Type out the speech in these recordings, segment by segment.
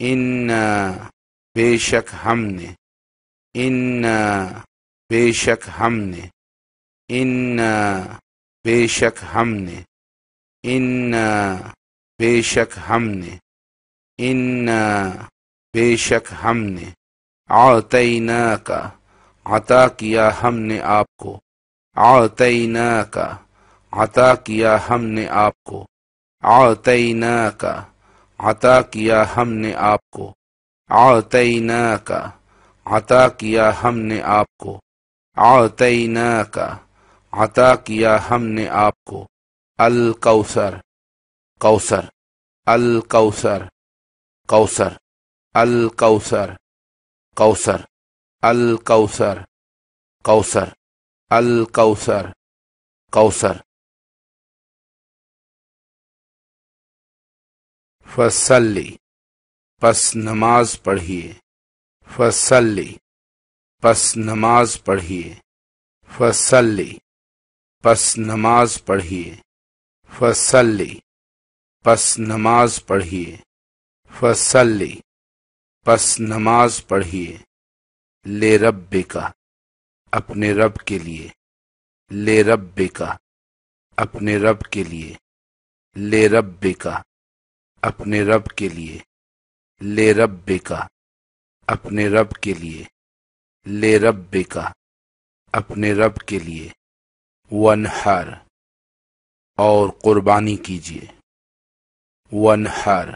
ان بے شک ہم نے ان بے شک ہم نے ان بے شک ہم نے ان بے شک ہم نے ان بے شک ہم نے آتینا کا عطا کیا ہم نے آپ کو آتینا کا عطا کیا ہم نے آپ کو آتینا کا عطا کیا ہم نے آپ کو۔ آتینا کا عطا کیا ہم نے آپ کو۔ آتینا کا عطا کیا ہم نے آپ کو۔ الکوثر، کوثر الکوثر کوثر الکوثر کوثر الکوثر کوثر الکوثر، کوثر۔ فصلی، پس نماز پڑھیے۔ فصلی، پس نماز پڑھیے۔ فصلی، پس نماز پڑھیے۔ فصلی، پس نماز پڑھیے۔ فصلی، پس نماز پڑھیے۔ لے رب کا اپنے رب کے لیے۔ لے رب کا اپنے رب کے لیے۔ لے رب کا اپنے رب کے لیے۔ لے رب کا اپنے رب کے لیے۔ لے رب کا اپنے رب کے لیے۔ ونہر، اور قربانی کیجیے۔ ونہر،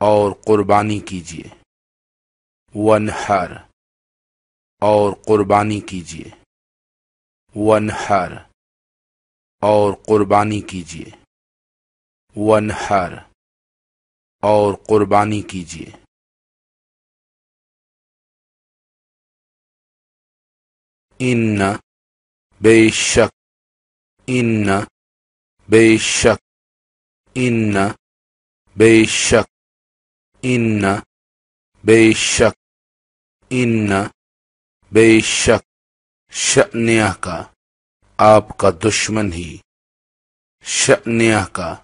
اور قربانی کیجیے۔ ونہر، اور قربانی کیجیے۔ ونہر، اور قربانی کیجیے۔ ونہر اور قربانی کیجیے ان بے شک، ان بے شک، ان بے شک، ان بے شک، ان بے شک۔ شنیا کا آپ کا دشمن ہی شنیا کا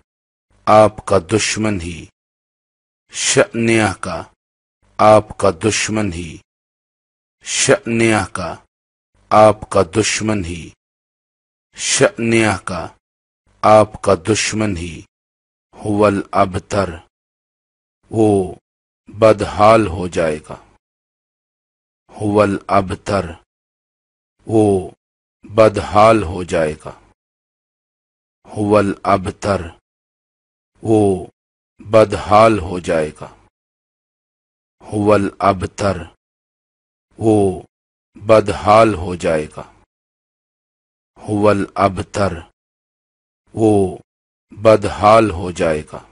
آپ کا دشمن ہی۔ شنیا کا، آپ کا دشمن ہی۔ شنیا کا، آپ کا دشمن ہی۔ شنیا کا، آپ کا دشمن ہی۔ حول ابتر، وہ بدحال ہو جائے گا۔ حول ابتر، وہ بدحال ہو جائے گا۔ حول ابتر، وہ بدحال ہو جائے گا۔ حول ابتر وہ بدحال ہو جائے گا۔ حول ابتر وہ بدحال ہو جائے گا۔